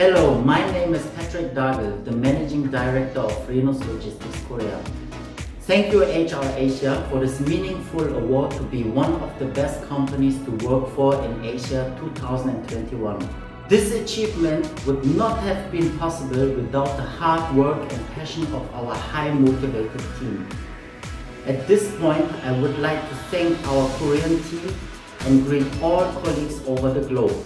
Hello, my name is Patrick Dagel, the Managing Director of Rhenus Logistics Korea. Thank you HR Asia for this meaningful award to be one of the best companies to work for in Asia 2021. This achievement would not have been possible without the hard work and passion of our high motivated team. At this point, I would like to thank our Korean team and greet all colleagues over the globe.